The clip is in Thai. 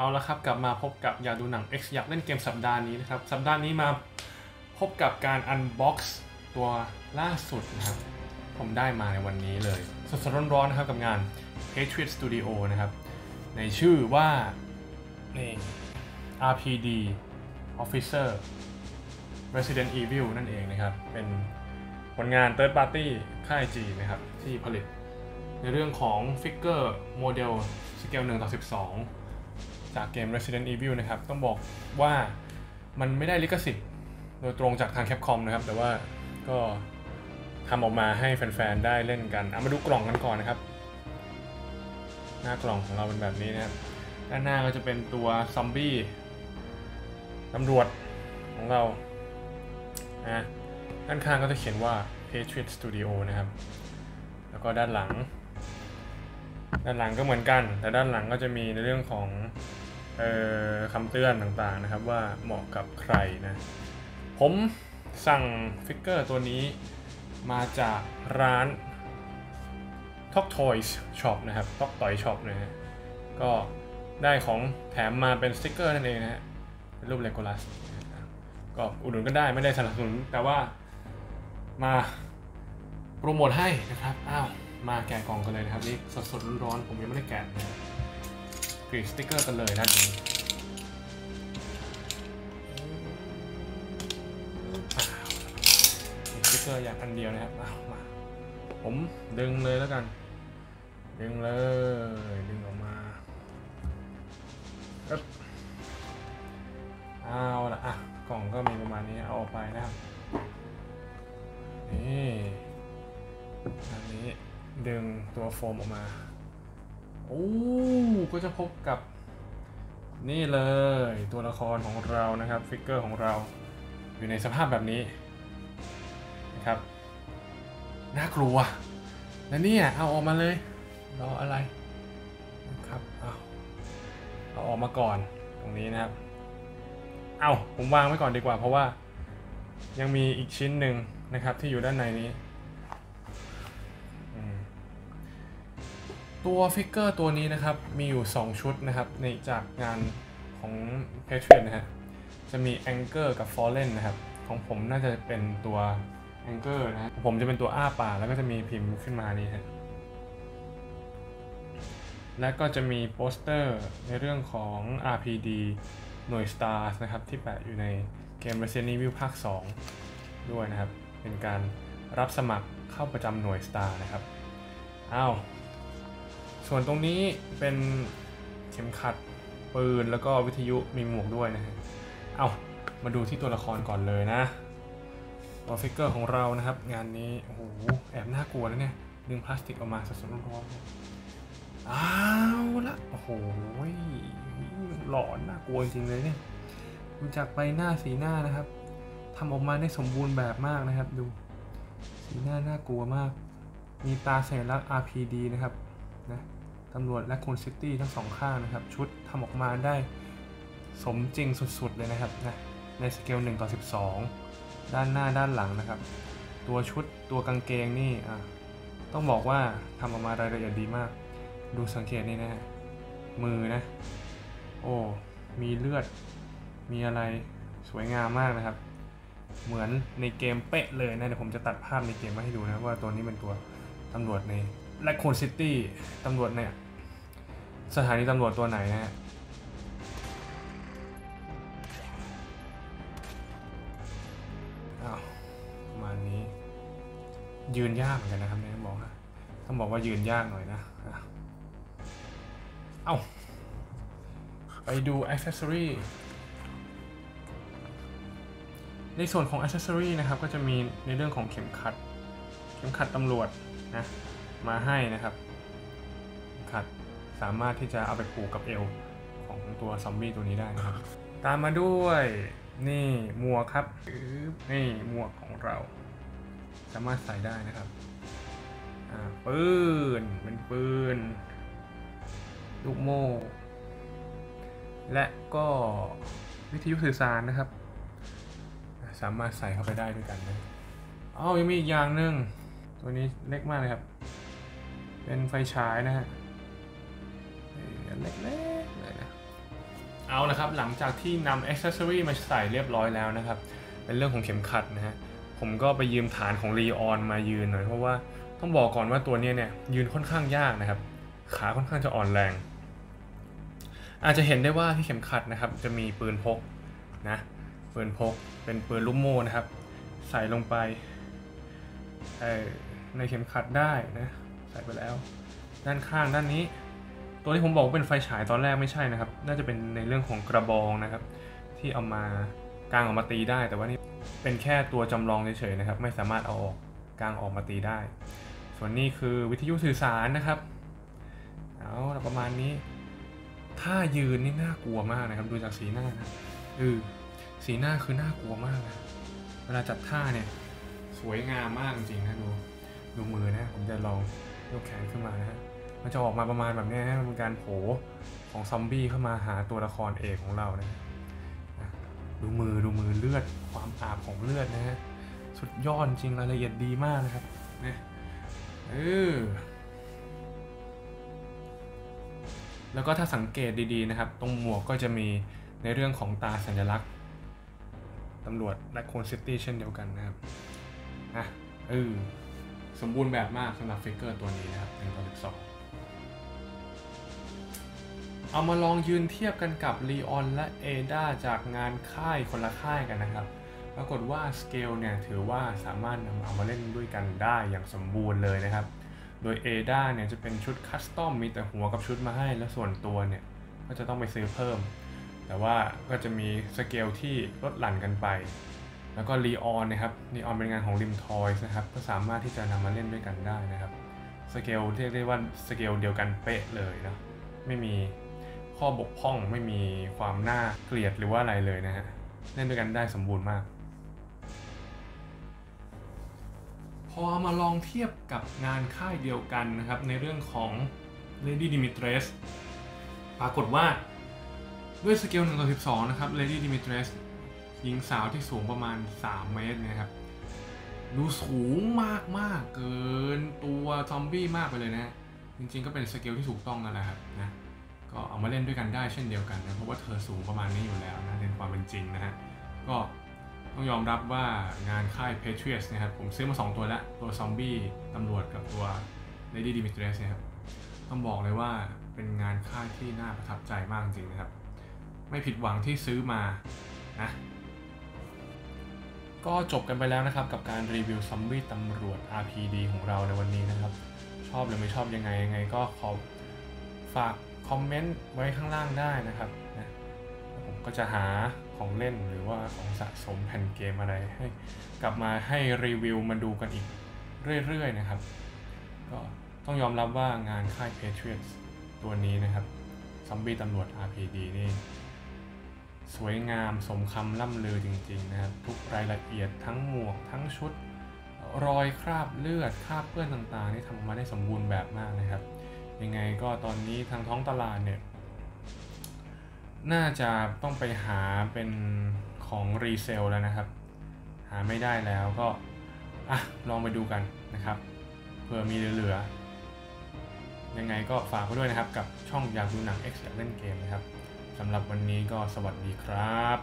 เอาละครับกลับมาพบกับอยากดูหนัง X อยากเล่นเกมสัปดาห์นี้นะครับ สัปดาห์นี้มาพบกับการอันบ็อกซ์ตัวล่าสุดนะครับ ผมได้มาในวันนี้เลยสดๆร้อนๆนะครับกับงาน Patriot Studio นะครับ ในชื่อว่านี่ RPD Officer Resident Evil นั่นเองนะครับ เป็นผลงาน Third Party ค่ายจีนะครับ ที่ผลิตในเรื่องของ figure model scale 1ต่อ12 จากเกม Resident Evil นะครับ ต้องบอกว่ามันไม่ได้ลิขสิทธิ์โดยตรงจากทาง Capcom นะครับ แต่ว่าก็ทำออกมาให้แฟนๆ ได้เล่นกัน เอามาดูกล่องกันก่อนนะครับ หน้ากล่องของเราเป็นแบบนี้นะครับ ด้านหน้าก็จะเป็นตัวซอมบี้ตำรวจของเรานะด้านข้างก็จะเขียนว่า Patriot Studio นะครับ แล้วก็ด้านหลัง ด้านหลังก็เหมือนกัน แต่ด้านหลังก็จะมีในเรื่องของ คำเตือนต่างๆนะครับว่าเหมาะกับใครนะ ผมสั่ง figure ตัวนี้มาจากร้าน Talk Toys Shop นะครับ Talk Toy Shop นะฮะก็ได้ของแถมมาเป็นสติกเกอร์นั่นเองนะฮะเป็นรูปเลโกลัสก็อุดหนุนก็ได้ไม่ได้สนับสนุน แต่ว่ามาโปรโมทให้นะครับ อ้าว มาแกะกล่องกันเลยนะครับ นี่สดๆร้อนๆผมยังไม่ได้แกะนะ กรีดสติกเกอร์กันเลยนะทีนี้สติกเกอร์อย่างอันเดียวนะครับอ้ามาผมดึงเลยแล้วกัน ดึงเลย ดึงออกมาอ๊บเอาละอะกล่องก็มีประมาณนี้เอาออกไปนะครับนี่อันนี้ดึงตัวโฟมออกมา โอ้ก็จะพบกับ นี่เลยตัวละครของเรานะครับฟิกเกอร์ของเราอยู่ในสภาพแบบนี้นะครับน่ากลัวแล้วเนี่ยเอาออกมาเลยรออะไรนะครับเอาเอาออกมาก่อนตรงนี้นะครับ เอาผมวางไว้ก่อนดีกว่า เพราะว่ายังมีอีกชิ้นหนึ่งนะครับที่อยู่ด้านในนี้ ตัวฟิกเกอร์ตัวนี้นะครับ มีอยู่ 2 ชุดนะครับ ในจากงานของ p a t r i o t นะฮะ จะมี Anchor กับ Fallen นะครับ ของผมน่าจะเป็นตัว Anchor นะฮะผมจะเป็นตัวอ้าป่า แล้วก็จะมีพิมพ์ขึ้นมานี้ฮะ และก็จะมีโปสเตอร์ในเรื่องของ RPD หน่วย Stars นะครับ ที่แปะอยู่ในเกม Resident Evil ภาค 2 ด้วยนะครับ เป็นการรับสมัครเข้าประจำหน่วย Star นะครับ อ้าว ส่วนตรงนี้เป็นเข็มขัดปืนแล้วก็วิทยุมีหมวกด้วยนะฮะเอามาดูที่ตัวละครก่อนเลยนะตัวฟิกเกอร์ของเรานะครับ งานนี้โอ้โหแอบน่ากลัวนะเนี่ยดึงพลาสติกออกมาสดๆร้อนๆเอาละโอ้โหหลอนน่ากลัวจริงเลยเนี่ยดูจากใบหน้าสีหน้านะครับทำออกมาได้สมบูรณ์แบบมากนะครับดู สีหน้าน่ากลัวมาก มีตาสัญลักษณ์ RPD นะครับนะ ตำรวจ Raccoon City ทั้งสองข้างนะครับ ชุดทำออกมาได้สมจริงสุดๆเลยนะครับนะในสเกล1ต่อ12 ด้านหน้าด้านหลังนะครับ ตัวชุดตัวกางเกงนี่ต้องบอกว่าทำออกมารายละเอียดดีมาก ดูสังเกตนี่นะมือนะ โอ้มีเลือด มีอะไรสวยงามมากนะครับ เหมือนในเกมเป๊ะเลยนะเดี๋ยวผมจะตัดภาพในเกมมาให้ดูนะว่าตัวนี้เป็นตัวตำรวจใน แลคโคนซิตี้ตำรวจเนี่ยสถานีตำรวจตัวไหนนะฮะอ้าประมาณนี้ ยืนยากเหมือนกันนะครับเนี่ยต้องบอกนะต้องบอกว่ายืนยากหน่อยนะเอ้าไปดูอ c เซสซอรีในส่วนของอ c เซสซอรีนะครับ ก็จะมีในเรื่องของเข็มขัด เข็มขัดตำรวจนะ มาให้นะครับขัดสามารถที่จะเอาไปผูกกับเอวของตัวซอมบี้ตัวนี้ได้นะครับ ตามมาด้วยนี่หมวกครับนี่หมวกของเรา สามารถใส่ได้นะครับปืนเป็นปืนลูกโม่และก็วิทยุสื่อสารนะครับ สามารถใส่เข้าไปได้ด้วยกันนะอ๋อยังมีอีกอย่างหนึ่งตัวนี้เล็กมากเลยครับ เป็นไฟฉายนะฮะเล็กๆเลยนะเอาละครับหลังจากที่นำอ c เซสซอรีมาใส่เรียบร้อยแล้วนะครับ เป็นเรื่องของเข็มขัดนะฮะผมก็ไปยืมฐานของลีออนมายืนหน่อยเพราะว่าต้องบอกก่อนว่าตัวนี้เนี่ยยืนค่อนข้างยากนะครับ ขาค่อนข้างจะอ่อนแรง อาจจะเห็นได้ว่าที่เข็มขัดนะครับ จะมีปืนพกนะปืนพกเป็นปืนลูกโม่นะครับ ใส่ลงไปในเข็มขัดได้นะ ใส่ไปแล้ว ด้านข้างด้านนี้ ตัวที่ผมบอกว่าเป็นไฟฉายตอนแรกไม่ใช่นะครับ น่าจะเป็นในเรื่องของกระบองนะครับ ที่เอามากางออกมาตีได้ แต่ว่านี่เป็นแค่ตัวจำลองเฉยๆนะครับ ไม่สามารถเอาออกกางออกมาตีได้ ส่วนนี้คือวิทยุสื่อสารนะครับเอาประมาณนี้ท่ายืนนี่น่ากลัวมากนะครับ ดูจากสีหน้านะเออสีหน้าคือน่ากลัวมากนะเวลาจัดท่าเนี่ย สวยงามมากจริงนะดูดูมือนะ ผมจะลอง ยกแขนขึ้นมานะฮะ มันจะออกมาประมาณแบบนี้นะเป็นการโผของซอมบี้เข้ามาหาตัวละครเอกของเรานะดูมือดูมือเลือดความอาบของเลือดนะฮะ สุดยอดจริงรายละเอียดดีมากนะครับนะเออแล้วก็ถ้าสังเกตดีๆนะครับ ตรงหมวกก็จะมีในเรื่องของตาสัญลักษณ์ตำรวจ Raccoon City เช่นเดียวกันนะครับอะเออ สมบูรณ์แบบมากสำหรับฟิกเกอร์ตัวนี้นะครับ1ต่อ12 เอามาลองยืนเทียบกันกับ l ีออนและเอดาจากงานค่ายคนละค่ายกันนะครับ ปรากฏว่าสเกลเนี่ยถือว่าสามารถนำเอามาเล่นด้วยกันได้อย่างสมบูรณ์เลยนะครับ โดย Ada เนี่ยจะเป็นชุด custom มีแต่หัวกับชุดมาให้ แล้วส่วนตัวเนี่ยก็จะต้องไปซื้อเพิ่ม แต่ว่าก็จะมีสเกลที่ลดหลั่นกันไป แล้วก็ l ีออนนะครับ l ีออนเป็นงานของ Lim Toys นะครับ ก็สามารถที่จะนำมาเล่นด้วยกันได้นะครับ สเกลเรียกได้ว่าสเกลเดียวกันเป๊ะเลยนะ ไม่มีข้อบกพร่อง ไม่มีความน่าเกลียดหรือว่าอะไรเลยนะฮะ เล่นด้วยกันได้สมบูรณ์มาก พอมาลองเทียบกับงานค่ายเดียวกันนะครับ ในเรื่องของ Lady Dimitres ปรากฏว่าด้วยสเกล1ต่อ12 นะครับ Lady Dimitres หญิงสาวที่สูงประมาณ 3 เมตรนะครับ ดูสูงมากมากเกินตัวซอมบี้มากไปเลยนะ จริงๆก็เป็นสเกลที่ถูกต้องนั่นแหละครับนะก็เอามาเล่นด้วยกันได้เช่นเดียวกันนะเพราะว่าเธอสูงประมาณนี้อยู่แล้วนะในความเป็นจริงนะฮะก็ต้องยอมรับว่างานค่าย Patriots นะครับผมซื้อมา 2 ตัวแล้ว ตัวซอมบี้ตำรวจกับตัว Lady Dimitrescu นะครับต้องบอกเลยว่าเป็นงานค่ายที่น่าประทับใจมากจริงนะครับ ไม่ผิดหวังที่ซื้อมานะ ก็จบกันไปแล้วนะครับกับการรีวิวซอมบี้ตำรวจ RPD ของเราในวันนี้นะครับ ชอบหรือไม่ชอบยังไงยังไงก็ขอฝากคอมเมนต์ไว้ข้างล่างได้นะครับนะผมก็จะหาของเล่นหรือว่าของสะสมแผ่นเกมอะไรให้กลับมาให้รีวิวมาดูกันอีกเรื่อยๆนะครับ ก็ต้องยอมรับว่างานค่าย Patriots ตัวนี้นะครับซอมบี้ตำรวจ RPD นี่ สวยงามสมคำล่ำลือจริงๆนะครับทุกรายละเอียดทั้งหมวกทั้งชุด รอยคราบเลือดคราบเปื้อนต่างๆนี่ทำออกมาได้สมบูรณ์แบบมากนะครับ ยังไงก็ตอนนี้ทางท้องตลาดเนี่ยน่าจะต้องไปหาเป็นของรีเซลแล้วนะครับ หาไม่ได้แล้วก็อะลองไปดูกันนะครับเผื่อมีเหลือๆยังไงก็ฝากไว้ด้วยนะครับกับช่องอยากดูหนัง X อยากเล่นเกมนะครับ สำหรับวันนี้ก็สวัสดีครับ